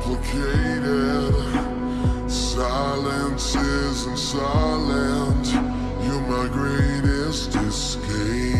complicated. Silence isn't silent. You're my greatest escape.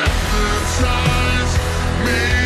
hypnotize me.